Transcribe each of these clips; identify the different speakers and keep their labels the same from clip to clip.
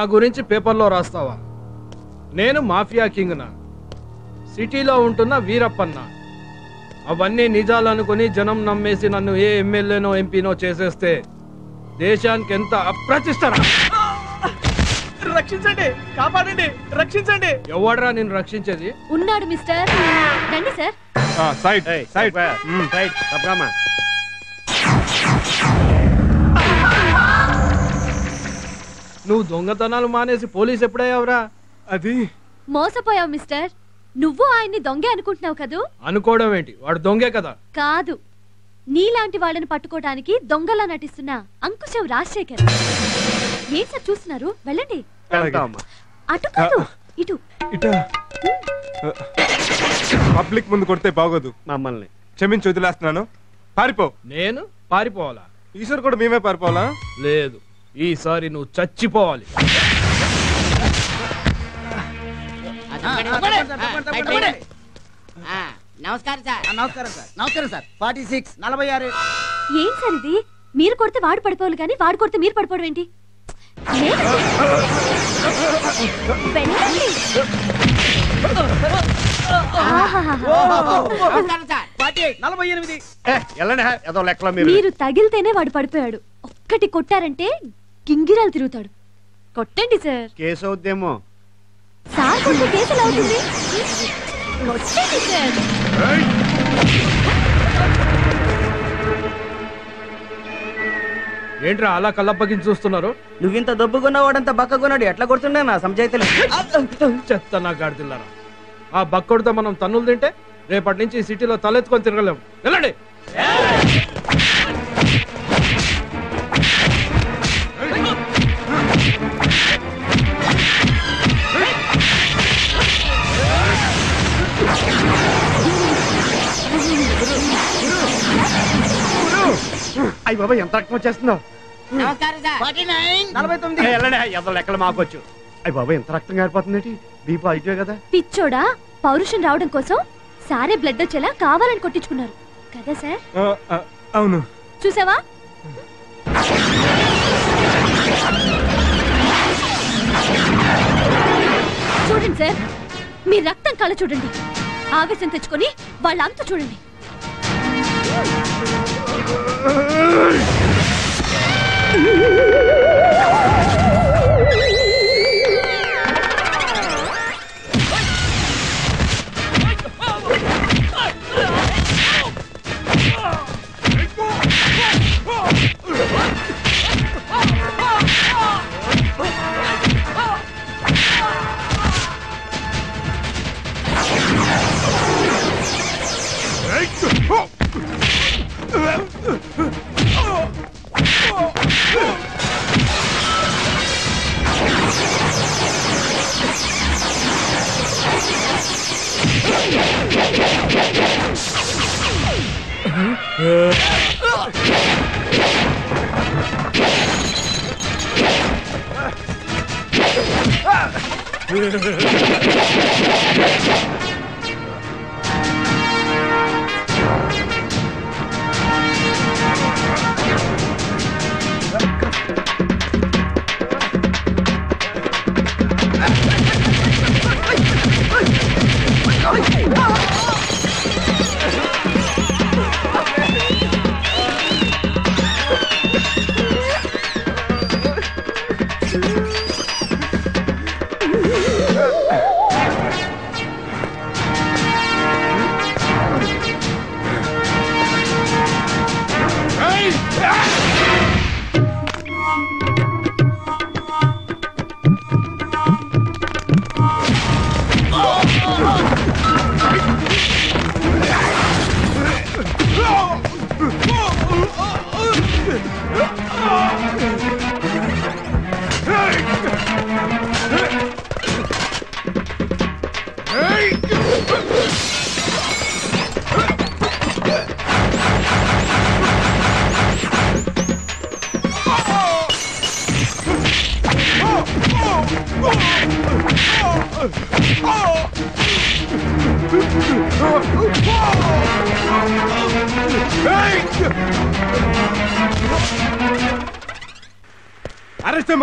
Speaker 1: నా గురించి పేపర్లో రాస్తావా? నేను మాఫియా కింగ్నా? సిటీలో ఉంటున్న వీరప్పన్న? అవన్నీ నిజాలు అనుకుని జనం నమ్మేసి నన్ను ఏ ఎమ్మెల్యేనో ఎంపీనో చేసేస్తే దేశానికి ఎంత అప్రతిష్టరా
Speaker 2: రక్షించండి కాపాడండి రక్షించండి.
Speaker 1: ఎవడరా నేను రక్షించేది?
Speaker 3: ఉన్నాడు మిస్టర్. రండి సార్.
Speaker 4: Side side.
Speaker 1: నువ్వు దొంగతనాలు మానేసి పోలీస్ ఎప్పుడయ్యావురా?
Speaker 4: అది
Speaker 3: మోసపోయావు మిస్టర్. నువ్వు ఆయన్ని దొంగే అనుకుంటున్నావు కదూ?
Speaker 1: అనుకోవడం ఏంటి? వాడు దొంగే కదా?
Speaker 3: కాదు. నీలాంటి వాళ్ళని పట్టుకోవడానికి దొంగలా నటిస్తున్న అంకుశవ్ రాజశేఖర్. ఏం సార్ చూస్తున్నారు? వెళ్ళండి. అటు కాదు ఇటు.
Speaker 4: ఇట. పబ్లిక్ ముందు కొడితే బాగోదు.
Speaker 2: మమ్మల్ని.
Speaker 4: క్షమించి వదిలేస్తున్నాను. పారిపో.
Speaker 1: నేను పారిపోవాలా?
Speaker 4: ఈశ్వర్ కూడా మేమే పారిపోవాలా?
Speaker 1: లేదు. ఈసారి నువ్వు చచ్చిపోవాలి.
Speaker 5: ఆ, నమస్కారం సార్.
Speaker 2: నమస్కారం సార్. నమస్కారం సార్. ఫార్టీ సిక్స్ నలభై ఆరు.
Speaker 3: ఏం సార్ ఇది? మీరు కొడితే వాడు పడిపోవాలి కానీ వాడు కొడితే మీరు పడిపోవడం ఏంటి?
Speaker 6: మీరు
Speaker 3: తగిలితేనే వాడు పడిపోయాడు. ఒక్కటి కొట్టారంటే గింగిరాలు తిరుగుతాడు. కొట్టండి సార్.
Speaker 6: కేసు అవుద్దేమో
Speaker 3: సార్ కొట్టే కేసులు అవుతుంది. కొట్టండి సార్.
Speaker 1: ఏంట్రా అలా కళ్ళప్పగించి చూస్తున్నారు?
Speaker 2: నువ్వింత దొబ్బుకున్నవాడంత బక్కకున్నాడు ఎట్లా కొడుతుండే నా సంజాయితలే?
Speaker 1: చెత్త నా గాడిదిల్లారా ఆ బక్కొడితో మనం తన్నులు తింటే రేపటి నుంచి ఈ సిటీలో తలెత్తుకొని తిరగలేము. వెళ్ళండి!
Speaker 6: అయ్యి బాబా ఎంత రక్తం వచ్చేస్తుందో.
Speaker 5: నమస్కారం సార్.
Speaker 2: నలభై తొమ్మిది.
Speaker 6: లెక్కలు మాకొచ్చు అయ్యి బాబా ఎంత రక్తం కారిపోతుంది బీపీ అయిపోయి కదా.
Speaker 3: పిచ్చోడా పౌరుషం రావడం కోసం సారే బ్లడ్ వచ్చేలా కావాలని కొట్టించుకున్నారు. కదా సార్?
Speaker 4: అవును.
Speaker 3: చూసావా? చూడండి సార్ మీ రక్తం కళ చూడండి. ఆవేశం తెచ్చుకొని వాళ్ళ అంత చూడండి
Speaker 4: అరెస్ట్ them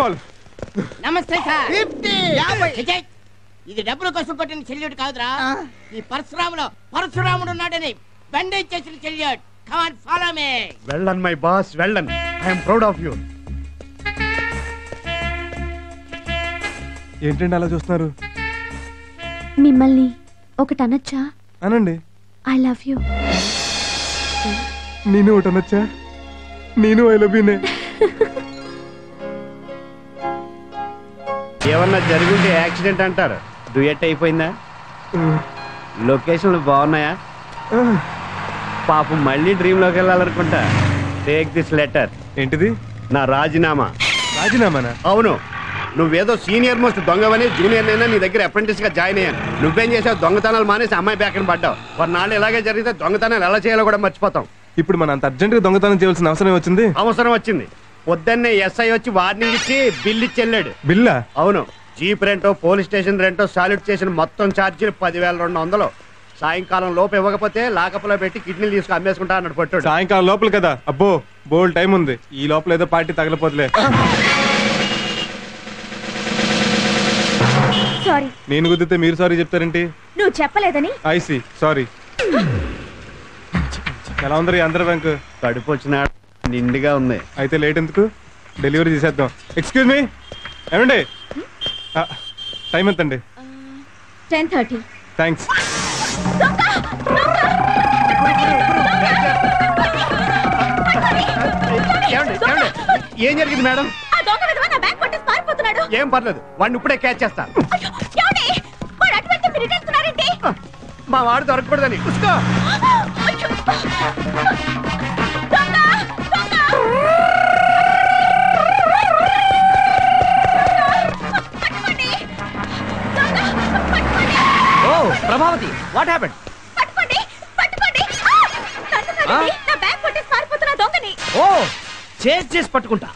Speaker 4: all.
Speaker 5: నమస్తే సార్. ఇది డబ్బుల కోసం కొట్టిన చెల్లియుడు కాదురా. ఈ పరశురాములో పరశురాముడు ఉన్నాడని బండేజ్ చేసిన చెల్లియుడు కమాన్ ఫాలో మే
Speaker 6: వెళ్ళన్ మై బాస్ వెళ్ళన్. ఐఎమ్ ప్రౌడ్ ఆఫ్ యూ
Speaker 4: ఏంటండి అలా చూస్తున్నారు?
Speaker 3: మిమ్మల్ని ఒకటి అనొచ్చా?
Speaker 4: అనండి.
Speaker 3: ఐ లవ్ యూ
Speaker 4: నేను ఒకటి అనొచ్చా నేను ఐ లవ్ యూనే
Speaker 6: ఏమన్నా జరుగుంటే యాక్సిడెంట్ అంటారు. డ్యూయట్ అయిపోయిందా? లొకేషన్లు బాగున్నాయా? పాపం మళ్ళీ డ్రీమ్లోకి వెళ్ళాలనుకుంటా. టేక్ దిస్ లెటర్
Speaker 4: ఏంటిది?
Speaker 6: నా రాజీనామా.
Speaker 4: రాజీనామానా?
Speaker 6: అవును. నువ్వేదో సీనియర్ మోస్ట్ దొంగవని జూనియర్ అయినా నీ దగ్గర అప్రెంటిస్గా జాయిన్ అయ్యాను. నువ్వేం చేసావు దొంగతనాలు మానేసి అమ్మాయి బ్యాకని పడ్డావు. కొన్నాళ్ళు ఇలాగే జరిగితే దొంగతనాలు ఎలా చేయాలో కూడా మర్చిపోతాం.
Speaker 4: ఇప్పుడు మన అంత అర్జెంట్గా దొంగతనం చేయాల్సిన అవసరం వచ్చింది
Speaker 6: అవసరం వచ్చింది. పొద్దున్నే ఎస్ఐ వచ్చి వార్నింగ్ ఇచ్చి బిల్ ఇచ్చి వెళ్ళాడు.
Speaker 4: బిల్లా?
Speaker 6: అవును. జీప్ రెంటో పోలీస్ స్టేషన్ రెంటో సాల్యూట్ చేసిన మొత్తం ఛార్జీలు పదివేల రెండు వందలు. సాయంకాలం లోపు ఇవ్వకపోతే లాకప్లో పెట్టి కిడ్నీలు తీసుకు అమ్మేసుకుంటా అన్నాడు పట్టాడు.
Speaker 4: సాయంకాలం లోపల కదా. అబ్బో బోల్ టైం ఉంది. ఈ లోపల ఏదో పార్టీ తగలపోతులే.
Speaker 3: సారీ.
Speaker 4: నేను కుదిరితే మీరు సారీ చెప్తారేంటి?
Speaker 3: నువ్వు చెప్పలేదని.
Speaker 4: I see sorry. ఎలా ఉందరు ఈ ఆంధ్ర బ్యాంక్?
Speaker 6: కడుపు వచ్చిన నిండుగా ఉంది.
Speaker 4: అయితే లేట్ ఎందుకు? డెలివరీ చేసేద్దాం. ఎక్స్క్యూజ్ మీ ఏమండి? టైం ఎంత అండి
Speaker 3: టెన్ థర్టీ.
Speaker 4: థ్యాంక్స్?
Speaker 6: ఏం జరిగింది మేడం? ఏం పర్లేదు వాడిని ఇప్పుడే క్యాచ్ చేస్తా. మా వాడు దొరకకూడదని ఉసుకో.
Speaker 2: ఓ ప్రభావతి వాట్ హ్యాపెండ్
Speaker 3: పట్టుకోండి, పట్టుకోండి. ఆ! నన్ను కాదండి, నా బ్యాగ్ పారిపోతున్న దొంగని
Speaker 2: ఓ చేసి చేసి పట్టుకుంటా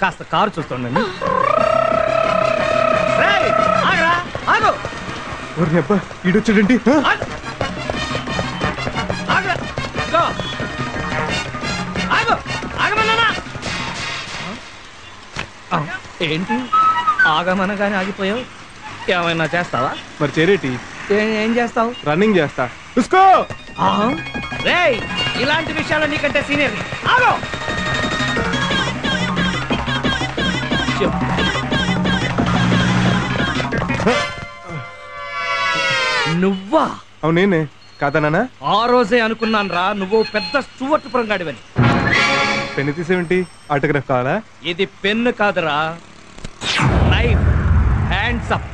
Speaker 2: కాస్త కారు చూస్తుండండి
Speaker 4: అబ్బా? ఈడొచ్చాడండి
Speaker 2: ఏంటి? ఆగమనగానే ఆగిపోయావు? ఏమైనా చేస్తావా?
Speaker 4: మరి చేరేటి?
Speaker 2: ఏ- చేస్తావు?
Speaker 4: రన్నింగ్ చేస్తా. ఉస్కో!
Speaker 2: రేయ్ ఇలాంటి విషయాలు నీకంటే సీనియర్ ఆగో! చెప్పు. నువ్వా?
Speaker 4: అవును నేనే. కాదా నాన్న?
Speaker 2: ఆ రోజే అనుకున్నాను రా నువ్వు పెద్ద స్టూవర్ట్ పురంగాడివని.
Speaker 4: పెన్ను తీసేవేంటి? ఆటోగ్రాఫ్ కావాలా?
Speaker 2: ఇది పెన్ను కాదురా. నైఫ్ హ్యాండ్స్ అప్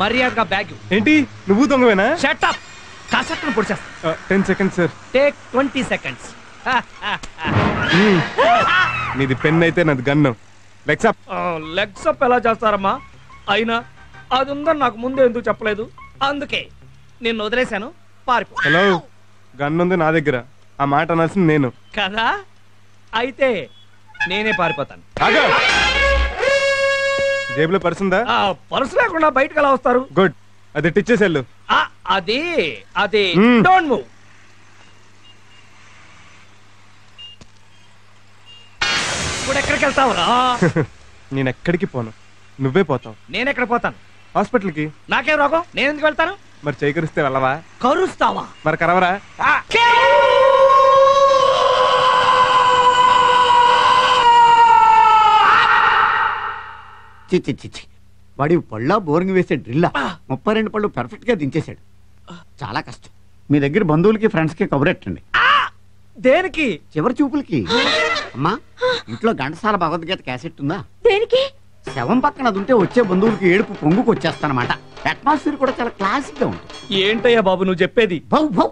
Speaker 2: మర్యాదగా బ్యాగ్
Speaker 4: ఏంటి? నువ్వు దొంగవేనా?
Speaker 2: షటప్ కసక్కును పొడిచేస్తా.
Speaker 4: Ten seconds sir.
Speaker 2: Take twenty seconds
Speaker 4: నీది పెన్ అయితే నాది gun legs up
Speaker 2: legs up ఎలా చేస్తారమ్మా? అయినా అది ఉందని నాకు ముందే ఎందుకు చెప్పలేదు? అందుకే. నిన్ను వదిలేశాను. పారిపో.
Speaker 4: హలో గన్ ఉంది నా దగ్గర. ఆ మాట అనాల్సింది నేను.
Speaker 2: కదా? అయితే నేనే పారిపోతాను.
Speaker 4: ఆగా! జేబులో పర్సుందా
Speaker 2: ఆ పర్సు లేకుండా బయటకు ఎలా వస్తారు?
Speaker 4: గుడ్ అది టిచ్చేసెళ్ళు
Speaker 2: ఆ, అది అది
Speaker 4: మ్మ్.
Speaker 2: డోంట్ మూవ్ ఇప్పుడు ఎక్కడికి వెళ్తావురా?
Speaker 4: నేను ఎక్కడికి పోను? నువ్వే పోతావు.
Speaker 2: నేను ఎక్కడ పోతాను?
Speaker 4: హాస్పిటల్కి.
Speaker 2: నాకేం రోగం? నేను ఎందుకు వెళ్తాను?
Speaker 4: మరి చేకరిస్తే వెళ్ళవా?
Speaker 2: కరుస్తావా?
Speaker 4: మరి కరవరా?
Speaker 2: ఆ,
Speaker 7: చిచ్చి చిచ్చి వాడి పళ్ళ బోరింగ్ వేసే డ్రిల్లా ముప్పై రెండు పళ్ళు పర్ఫెక్ట్గా దించేశాడు. చాలా కష్టం. మీ దగ్గర బంధువులకి ఫ్రెండ్స్కి కబురెట్టండి
Speaker 2: దేనికి?
Speaker 7: చివరి చూపులకి. అమ్మా ఇంట్లో ఘంటసాల భగవద్గీత క్యాసెట్ ఉందా?
Speaker 3: దేనికి?
Speaker 7: శవం పక్కన అది ఉంటే వచ్చే బంధువులకి ఏడుపు పొంగుకు వచ్చేస్తానమాట. అట్మాస్ఫియర్ కూడా చాలా క్లాసిక్గా ఉంటుంది.
Speaker 2: ఏంటయ్యా బాబు నువ్వు చెప్పేది?
Speaker 7: భౌ భౌ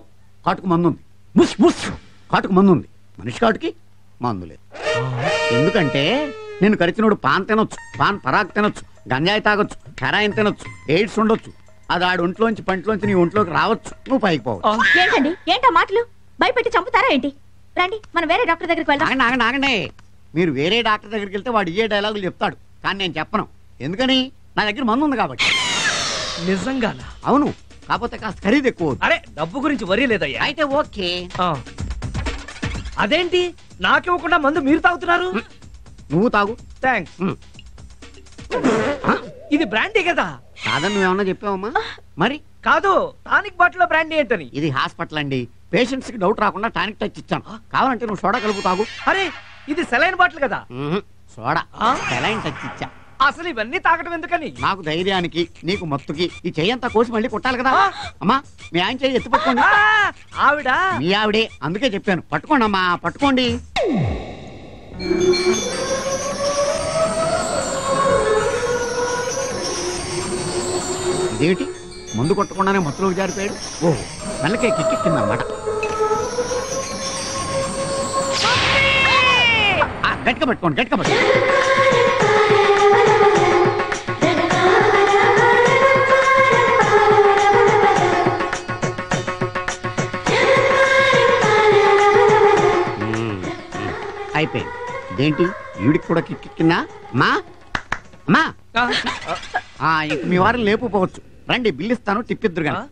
Speaker 7: కాటుకు మందు ఉంది. ముస్ ముస్ కాటుకు మందు ఉంది. మనిషి కాటుకి మందు లేదు. ఎందుకంటే నేను కరిచినోడు పాన్ తినొచ్చు పాన్ పరాగ్ తినొచ్చు గంజాయి తాగొచ్చు హెరాయిన్ తినొచ్చు ఎయిడ్స్ ఉండొచ్చు. అది ఆడి ఒంట్లోంచి పంటలోంచి నీ ఒంట్లోకి రావచ్చు. నువ్వు పైకి పోవచ్చు.
Speaker 3: ఏంటండి? ఏంటో మాటలు? భయపెట్టి చంపుతారా ఏంటి? రండి మనం వేరే డాక్టర్ దగ్గరికి వెళ్దాం.
Speaker 7: ఆగండి ఆగండి ఆగండి. మీరు వేరే డాక్టర్ దగ్గరికి వెళ్తే వాడు ఇయ్యే డైలాగులు చెప్తాడు. కానీ నేను చెప్పను. ఎందుకని? నా దగ్గర మందు ఉంది కాబట్టి.
Speaker 2: నిజంగానా?
Speaker 7: అవును. కాకపోతే కాస్త ఖరీదు ఎక్కువ.
Speaker 2: అరే డబ్బు గురించి వరీ లేదయ్యా.
Speaker 7: అయితే ఓకే.
Speaker 2: ఆ. అదేంటి? నాకివ్వకుండా మందు మీరు తాగుతున్నారు?
Speaker 7: నువ్వు తాగు.
Speaker 2: థ్యాంక్స్. ఇది బ్రాండీ కదా?
Speaker 7: కాదని నువ్వేమన్నా చెప్పావమ్మా? మరి?
Speaker 2: కాదు టానిక్ బాటిల్ బ్రాండీ ఏంటని?
Speaker 7: ఇది హాస్పిటల్ అండి. పేషెంట్స్కి డౌట్ రాకుండా టానిక్ టచ్ ఇచ్చాను. కావాలంటే నువ్వు సోడా కలుపు తాగు.
Speaker 2: అరే ఇది సెలైన్ బాటిల్ కదా.
Speaker 7: సోడా. టచ్ ఇచ్చా.
Speaker 2: అసలు ఇవన్నీ తాగటం ఎందుకని?
Speaker 7: నాకు ధైర్యానికి నీకు మత్తుకి ఈ చెయ్యంతా కోసి మళ్ళీ కొట్టాలి కదా. అమ్మా మీ ఆయన చెయ్యి ఎత్తి పట్టుకోండి.
Speaker 2: ఆవిడ?
Speaker 7: మీ ఆవిడే అందుకే చెప్పాను. పట్టుకోండి అమ్మా పట్టుకోండి. ఇదేమిటి ముందు కొట్టకుండానే మత్తులోకి జారిపోయాడు? ఓ మెల్లకే కిక్కెక్కిందన్నమాట గట్టిగా పట్టుకోండి గట్టిగా పట్టుకోండి. అయిపోయింది. ఇదేంటి? ఈవిడికి కూడా అమ్మా
Speaker 2: ఆ,
Speaker 7: ఆ, ఇంక మీ వారిని లేపుకోవచ్చు రండి బిల్లు ఇస్తాను టిప్ ఇద్దరు కానీ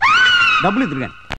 Speaker 7: డబ్బులు ఇద్దరు కానీ